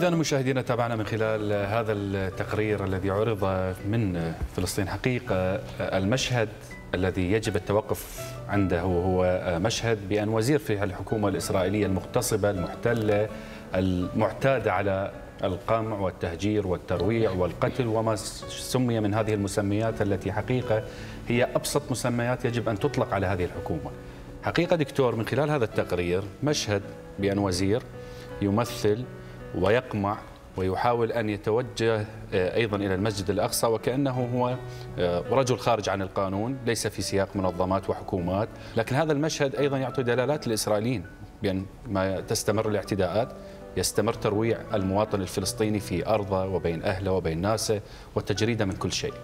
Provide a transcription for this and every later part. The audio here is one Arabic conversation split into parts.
إذا مشاهدينا تابعنا من خلال هذا التقرير الذي عرض من فلسطين حقيقة المشهد الذي يجب التوقف عنده هو مشهد بأن وزير في الحكومة الإسرائيلية المغتصبة المحتلة المعتادة على القمع والتهجير والترويع والقتل وما سمي من هذه المسميات التي حقيقة هي أبسط مسميات يجب أن تطلق على هذه الحكومة. حقيقة دكتور من خلال هذا التقرير مشهد بأن وزير يمثل ويقمع ويحاول أن يتوجه أيضا إلى المسجد الأقصى وكأنه هو رجل خارج عن القانون ليس في سياق منظمات وحكومات. لكن هذا المشهد أيضا يعطي دلالات للإسرائيليين بأن ما تستمر الاعتداءات يستمر ترويع المواطن الفلسطيني في أرضه وبين أهله وبين ناسه والتجريده من كل شيء.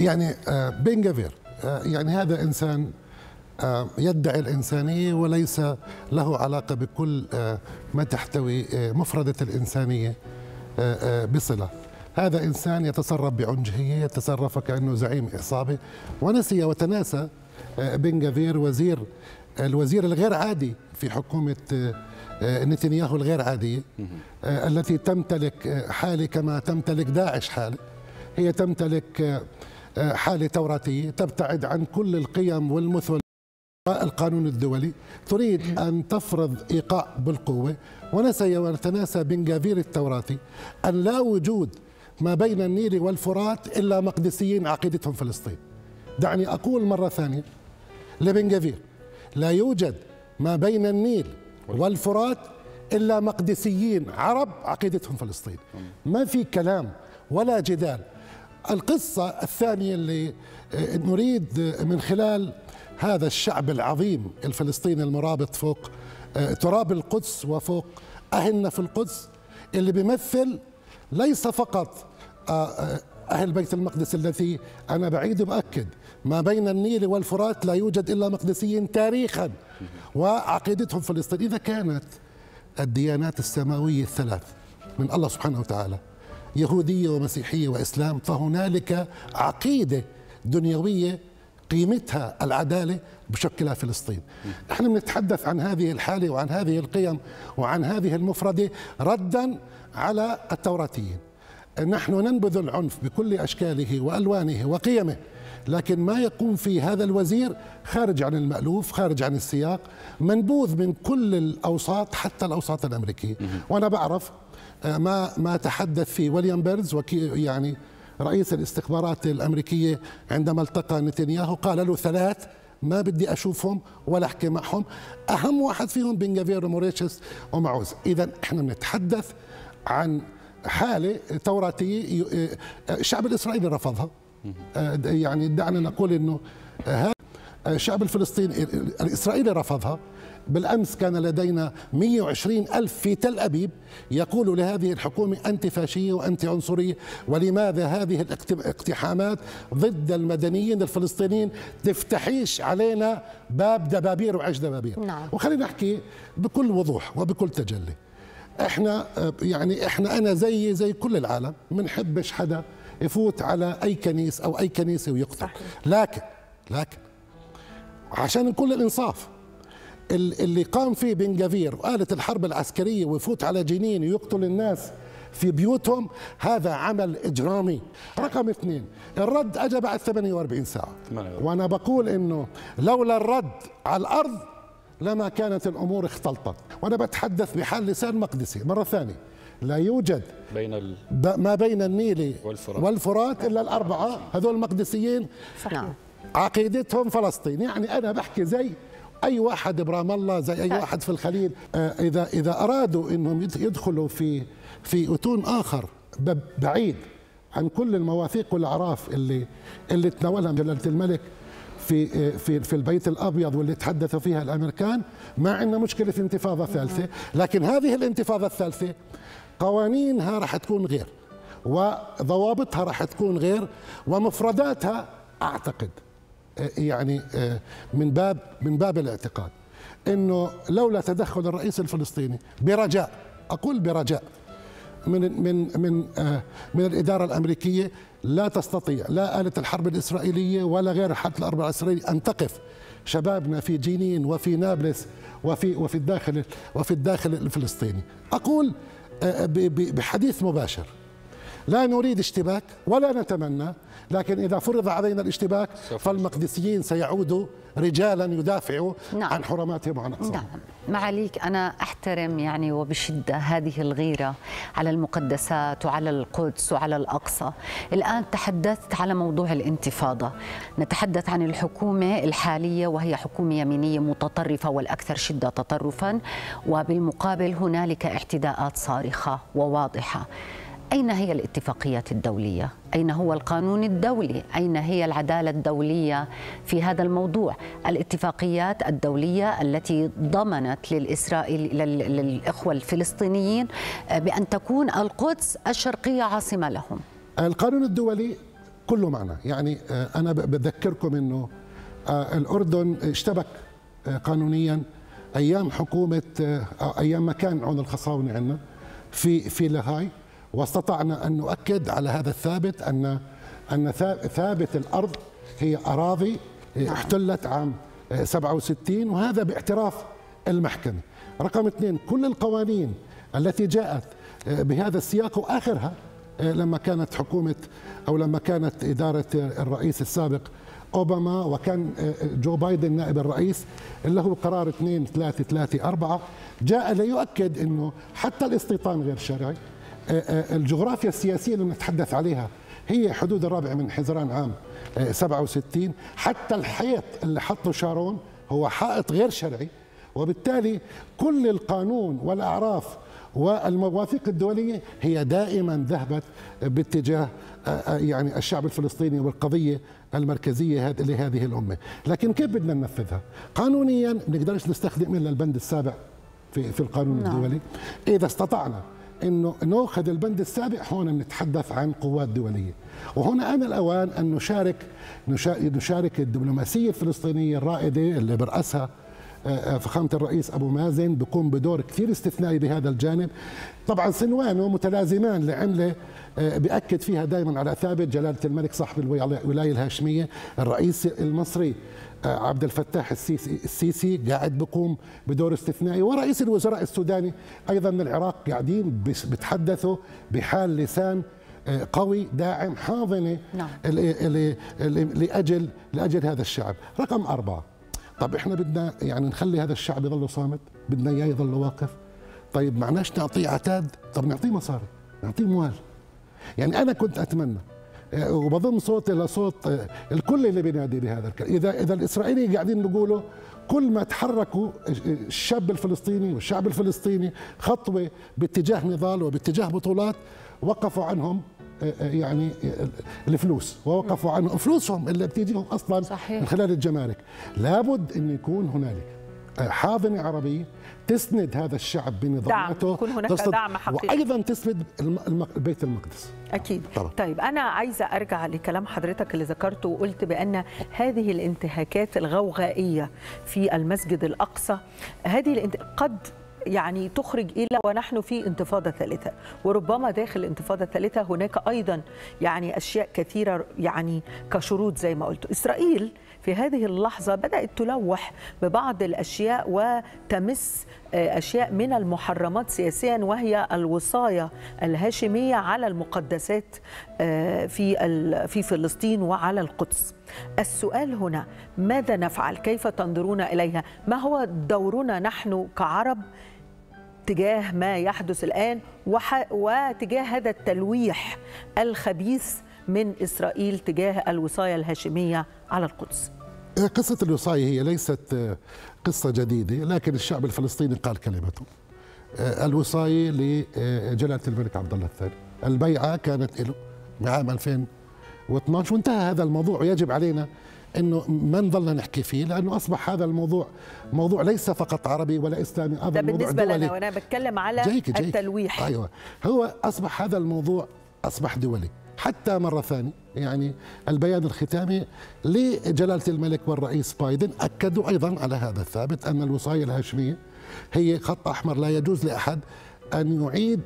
يعني بن جافير يعني هذا إنسان يدعي الإنسانية وليس له علاقة بكل ما تحتوي مفردة الإنسانية بصلة. هذا إنسان يتصرف بعنجهية يتصرف كأنه زعيم عصابة ونسي وتناسى بن جافير وزير الوزير الغير عادي في حكومة نتنياهو الغير عادية التي تمتلك حالة كما تمتلك داعش حالة هي تمتلك حالة توراتية تبتعد عن كل القيم والمثل القانون الدولي تريد أن تفرض إيقاع بالقوة ونسي وتناسى بن غفير التوراتي أن لا وجود ما بين النيل والفرات إلا مقدسيين عقيدتهم فلسطين. دعني أقول مرة ثانية لبن غفير لا يوجد ما بين النيل والفرات إلا مقدسيين عرب عقيدتهم فلسطين. ما في كلام ولا جدال القصة الثانية اللي نريد من خلال هذا الشعب العظيم الفلسطيني المرابط فوق تراب القدس وفوق أهلنا في القدس اللي بيمثل ليس فقط أهل بيت المقدس الذي أنا بعيد بأكد ما بين النيل والفرات لا يوجد إلا مقدسيين تاريخا وعقيدتهم فلسطين إذا كانت الديانات السماوية الثلاث من الله سبحانه وتعالى يهودية ومسيحية وإسلام فهنالك عقيدة دنيوية قيمتها العدالة بشكلها فلسطين. إحنا بنتحدث عن هذه الحالة وعن هذه القيم وعن هذه المفردة ردا على التوراتيين. نحن ننبذ العنف بكل أشكاله وألوانه وقيمه لكن ما يقوم فيه هذا الوزير خارج عن المألوف خارج عن السياق منبوذ من كل الأوساط حتى الأوساط الأمريكية. وأنا بعرف ما ما تحدث فيه ويليام بيرنز يعني رئيس الاستخبارات الأمريكية عندما التقى نتنياهو قال له ثلاث ما بدي أشوفهم ولا أحكي معهم. أهم واحد فيهم بن غفير وسموتريتش ومعوز. إذا إحنا بنتحدث عن حالة توراتية الشعب الإسرائيلي رفضها. يعني دعنا نقول أنه الشعب الفلسطيني الإسرائيلي رفضها. بالأمس كان لدينا 120 ألف في تل أبيب يقول لهذه الحكومة أنت فاشية وأنت عنصرية ولماذا هذه الاقتحامات ضد المدنيين الفلسطينيين تفتحيش علينا باب دبابير وعش دبابير؟ نعم. وخلينا نحكي بكل وضوح وبكل تجلي. إحنا يعني إحنا أنا زي زي كل العالم منحبش حدا يفوت على أي كنيس أو أي كنيسة ويقتل. صحيح. لكن لكن عشان كل الانصاف اللي قام فيه بن جافير وآلة الحرب العسكرية ويفوت على جنين ويقتل الناس في بيوتهم هذا عمل إجرامي. رقم اثنين الرد أجى بعد 48 ساعة. 48. وأنا بقول إنه لولا الرد على الأرض لما كانت الأمور اختلطت. وأنا بتحدث بحال لسان مقدسي. مرة ثانية لا يوجد بين ال... ب- ما بين النيل والفرات. والفرات إلا الأربعة هذول المقدسيين. نعم. عقيدتهم فلسطين يعني أنا بحكي زي أي واحد برام الله زي أي واحد في الخليل. آه، إذا إذا أرادوا إنهم يد- يدخلوا في في أتون آخر ب- بعيد عن كل المواثيق والأعراف اللي اللي تناولها جلالة الملك في آه، في في البيت الأبيض واللي تحدثوا فيها الأمريكان ما عندنا مشكلة في انتفاضة ثالثة. لكن هذه الانتفاضة الثالثة قوانينها راح تكون غير وضوابطها راح تكون غير ومفرداتها أعتقد يعني من باب من باب الاعتقاد. إنه لولا تدخل الرئيس الفلسطيني برجاء أقول برجاء من من من آه، من الإدارة الأمريكية لا تستطيع لا آلة الحرب الإسرائيلية ولا غير حتى الأربعة الاسرائيلي أن تقف. شبابنا في جنين وفي نابلس وفي وفي الداخل وفي الداخل الفلسطيني. أقول بحديث مباشر. لا نريد اشتباك ولا نتمنى لكن إذا فرض علينا الاشتباك فالمقدسيين سيعودوا رجالا يدافعوا نعم. عن حرماتهم وعن أقصاهم. نعم. معاليك أنا أحترم يعني وبشدة هذه الغيرة على المقدسات وعلى القدس وعلى الأقصى. الآن تحدثت على موضوع الانتفاضة. نتحدث عن الحكومة الحالية وهي حكومة يمينية متطرفة والأكثر شدة تطرفا وبالمقابل هنالك اعتداءات صارخة وواضحة. أين هي الاتفاقيات الدولية؟ أين هو القانون الدولي؟ أين هي العدالة الدولية في هذا الموضوع؟ الاتفاقيات الدولية التي ضمنت للإسرائيل للإخوة الفلسطينيين بأن تكون القدس الشرقية عاصمة لهم القانون الدولي كله معنى يعني آه، أنا بذكركم أنه آه، الأردن اشتبك آه، قانونيا أيام حكومة أيام ما كان عون الخصاونة عندنا في في لاهاي واستطعنا أن نؤكد على هذا الثابت أن أن ثابت الأرض هي أراضي. احتلت عام 67 وهذا باعتراف المحكمة رقم اثنين كل القوانين التي جاءت بهذا السياق وآخرها لما كانت حكومة أو لما كانت إدارة الرئيس السابق أوباما وكان جو بايدن نائب الرئيس هو قرار 2 3 3 4 جاء ليؤكد أنه حتى الاستيطان غير شرعي الجغرافيا السياسية اللي نتحدث عليها هي حدود الرابع من حزيران عام 67 آه، حتى الحيط اللي حطه شارون هو حائط غير شرعي وبالتالي كل القانون والأعراف والمواثيق الدولية هي دائما ذهبت باتجاه يعني الشعب الفلسطيني والقضية المركزية لهذه الأمة. لكن كيف بدنا ننفذها؟ قانونيا نقدرش نستخدم إلا البند السابع في, في القانون نعم. الدولي. إذا استطعنا إنه نأخذ البند السابق هون نتحدث عن قوات دولية. وهنا ان الأوان أن نشارك نشارك الدبلوماسية الفلسطينية الرائدة اللي برأسها فخامة الرئيس أبو مازن بيقوم بدور كثير استثنائي بهذا الجانب. طبعا سنوانه متلازمان لعملة آه، بأكد فيها دائما على ثابت جلالة الملك صاحب الولاية الهاشمية الرئيس المصري عبد الفتاح السيسي السيسي قاعد بقوم بدور استثنائي. ورئيس الوزراء السوداني أيضا من العراق قاعدين بيتحدثوا بحال لسان آه، قوي داعم حاضنة نعم. لاجل لأجل هذا الشعب. رقم أربعة. طب إحنا بدنا يعني نخلي هذا الشعب يظل صامت؟ بدنا إياه يظل واقف؟ طيب معناش نعطيه عتاد طب نعطيه مصاري نعطيه اموال يعني أنا كنت أتمنى وبضم صوتي لصوت الكل اللي بينادي بهذا الكلام. إذا إذا الاسرائيلي قاعدين بيقولوا كل ما تحركوا الشاب الفلسطيني والشعب الفلسطيني خطوة باتجاه نضال وباتجاه بطولات وقفوا عنهم يعني الفلوس ووقفوا عنهم. فلوسهم اللي بتيجيهم أصلا صحيح. من خلال الجمارك. لابد إن يكون هنالك حاضنه عربيه تسند هذا الشعب بنظاماته. دعم هناك دعم حقيقي. وأيضا تسند بيت المقدس. أكيد. طبعا. طيب أنا عايزة أرجع لكلام حضرتك اللي ذكرته وقلت بأن هذه الانتهاكات الغوغائية في المسجد الأقصى هذه الانت... قد يعني تخرج إلى ونحن في انتفاضة ثالثة. وربما داخل الانتفاضه الثالثه هناك أيضا يعني أشياء كثيرة يعني كشروط زي ما قلت. إسرائيل في هذه اللحظة بدأت تلوح ببعض الأشياء وتمس أشياء من المحرمات سياسيا وهي الوصاية الهاشمية على المقدسات آه، في في فلسطين وعلى القدس. السؤال هنا ماذا نفعل؟ كيف تنظرون إليها؟ ما هو دورنا نحن كعرب تجاه ما يحدث الآن وتجاه هذا التلويح الخبيث من إسرائيل تجاه الوصاية الهاشمية على القدس قصة الوصاية هي ليست قصة جديدة لكن الشعب الفلسطيني قال كلمته. الوصاية لجلالة الملك عبد الله الثاني. البيعة كانت له عام 2012 وانتهى هذا الموضوع. ويجب علينا إنه ما نضلنا نحكي فيه لأنه أصبح هذا الموضوع موضوع ليس فقط عربي ولا إسلامي. هذا ده بالنسبة دولي. لنا وأنا بتكلم على جيك جيك. التلويح. أيوه. هو أصبح هذا الموضوع أصبح دولي. حتى مرة ثانية. يعني البيان الختامي لجلالة الملك والرئيس بايدن أكدوا أيضا على هذا الثابت أن الوصاية الهاشمية هي خط أحمر لا يجوز لأحد أن يعيد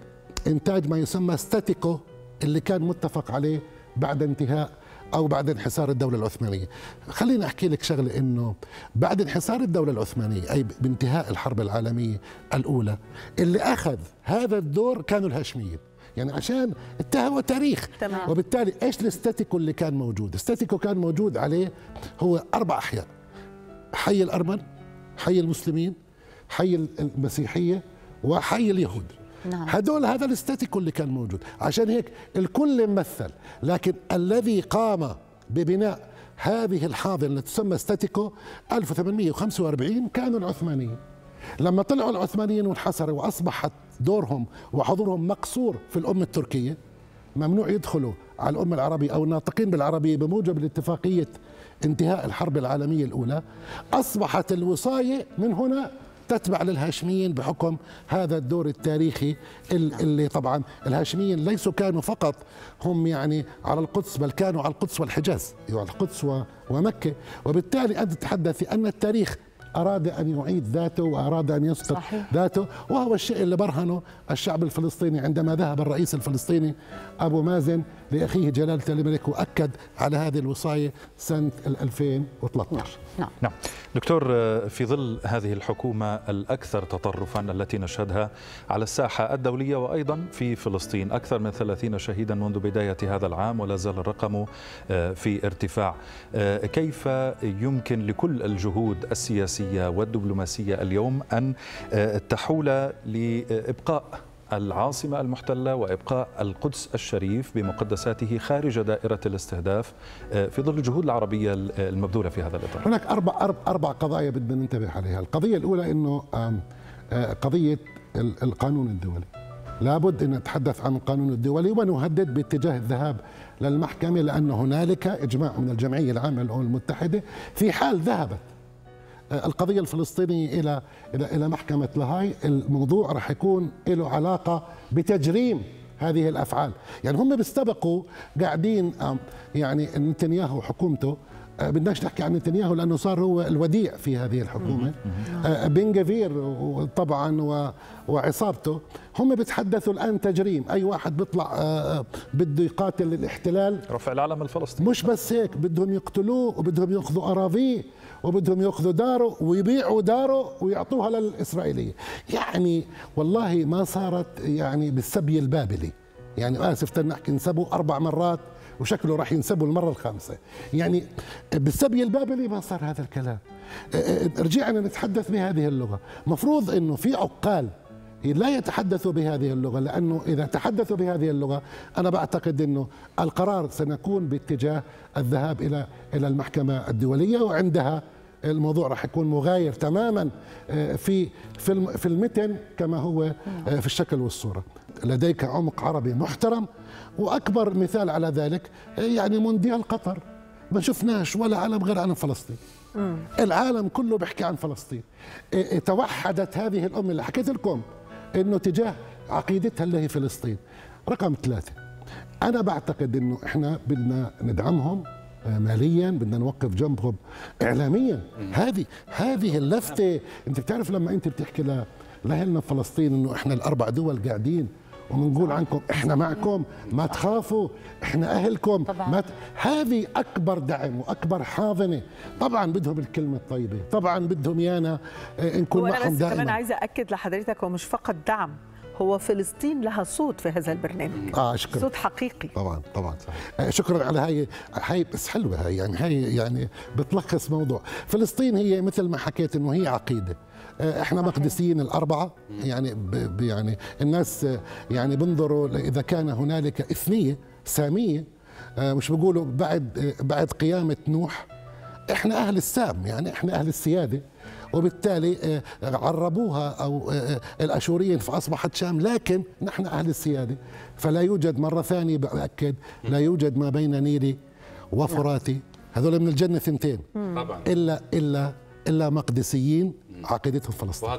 إنتاج ما يسمى ستاتيكو اللي كان متفق عليه بعد انتهاء أو بعد انحسار الدولة العثمانية. خليني أحكي لك شغلة إنه بعد انحسار الدولة العثمانية أي بانتهاء الحرب العالمية الأولى اللي أخذ هذا الدور كانوا الهاشميين. يعني عشان هو تاريخ. تمام. وبالتالي إيش الاستاتيكو اللي كان موجود؟ الاستاتيكو كان موجود عليه هو أربع احياء حي الأرمن حي المسلمين حي المسيحية وحي اليهود. نعم. هدول هذا الاستاتيكو اللي كان موجود. عشان هيك الكل ممثل لكن الذي قام ببناء هذه الحاضنة التي تسمى استاتيكو 1845 كانوا العثمانيين. لما طلعوا العثمانيين وانحسروا وأصبحت دورهم وحضورهم مقصور في الأمة التركية ممنوع يدخلوا على الأمة العربية أو الناطقين بالعربية بموجب الاتفاقية انتهاء الحرب العالمية الأولى. أصبحت الوصاية من هنا تتبع للهاشميين بحكم هذا الدور التاريخي اللي طبعا الهاشميين ليسوا كانوا فقط هم يعني على القدس بل كانوا على القدس والحجاز يعني القدس ومكة. وبالتالي أنت تتحدث أن التاريخ أراد أن يعيد ذاته وأراد أن يسقط ذاته وهو الشيء اللي برهنه الشعب الفلسطيني عندما ذهب الرئيس الفلسطيني أبو مازن لأخيه جلالة الملك وأكد على هذه الوصاية سنة 2013 نعم. نعم. دكتور في ظل هذه الحكومة الأكثر تطرفا التي نشهدها على الساحة الدولية وأيضا في فلسطين أكثر من 30 شهيدا منذ بداية هذا العام ولا زال الرقم في ارتفاع. كيف يمكن لكل الجهود السياسية والدبلوماسية اليوم أن تحول لإبقاء العاصمة المحتلة وإبقاء القدس الشريف بمقدساته خارج دائرة الاستهداف آه، في ظل الجهود العربية المبذولة في هذا الإطار. هناك أربع, أربع قضايا بدنا ننتبه عليها. القضية الأولى أنه آه، قضية القانون الدولي. لابد أن نتحدث عن القانون الدولي ونهدد باتجاه الذهاب للمحكمة لأن هنالك إجماع من الجمعية العامة للأمم المتحدة في حال ذهبت القضية الفلسطينية إلى إلى إلى محكمة لاهاي الموضوع راح يكون له علاقة بتجريم هذه الأفعال. يعني هم بيستبقوا قاعدين يعني نتنياهو وحكومته بدناش نحكي عن نتنياهو لأنه صار هو الوديع في هذه الحكومة. آه، بن جفير طبعا وعصابته هم بيتحدثوا الآن تجريم. أي واحد بيطلع آه، بده يقاتل الاحتلال رفع العلم الفلسطيني. مش بس هيك بدهم يقتلوه وبدهم يأخذوا أراضيه وبدهم يأخذوا داره ويبيعوا داره ويعطوها للإسرائيلية. يعني والله ما صارت يعني بالسبي البابلي. يعني آسف تنحكي نسبوا أربع مرات وشكله راح ينسبوا المرة الخامسة. يعني بالسبي البابلي ما صار هذا الكلام. رجعنا نتحدث بهذه اللغة. مفروض أنه في عقال لا يتحدثوا بهذه اللغة لأنه إذا تحدثوا بهذه اللغة أنا بعتقد أنه القرار سنكون باتجاه الذهاب إلى إلى المحكمة الدولية وعندها الموضوع راح يكون مغاير تماما آه، في في المتن كما هو آه، في الشكل والصورة. لديك عمق عربي محترم وأكبر مثال على ذلك يعني مونديال قطر. ما شفناش ولا علم غير عن فلسطين. مم. العالم كله بيحكي عن فلسطين. توحدت هذه الأمة اللي حكيت لكم إنه تجاه عقيدتها اللي هي فلسطين. رقم ثلاثة. أنا بعتقد إنه إحنا بدنا ندعمهم آه، ماليا بدنا نوقف جنبهم اعلاميا. هذه هذه اللفتة. أنت بتعرف لما أنت بتحكي لأهلنا فلسطين إنه إحنا الأربع دول قاعدين وبنقول عنكم إحنا معكم ما تخافوا إحنا أهلكم. طبعا. ما ت... هذه أكبر دعم وأكبر حاضنة. طبعا بدهم الكلمة الطيبة طبعا بدهم يانا نكون معهم دائما كمان عايزة أكد لحضرتك هو مش فقط دعم هو فلسطين لها صوت في هذا البرنامج. آه شكرا. صوت حقيقي. طبعا طبعا آه شكرا على هاي هاي بس حلوة هاي يعني هاي يعني بتلخص موضوع. فلسطين هي مثل ما حكيت إنه هي عقيدة. إحنا مقدسيين الأربعة. يعني يعني الناس يعني بنظروا إذا كان هنالك إثنية سامية آه، مش بيقولوا بعد آه، بعد قيامة نوح إحنا أهل السام يعني إحنا أهل السيادة. وبالتالي عربوها أو الأشوريين فأصبحت شام. لكن نحن أهل السيادة. فلا يوجد مرة ثانية باكد لا يوجد ما بين نيلي وفراتي. هذول من الجنة ثنتين. طبعا. إلا إلا إلا مقدسيين. عقيدتهم فلسطين.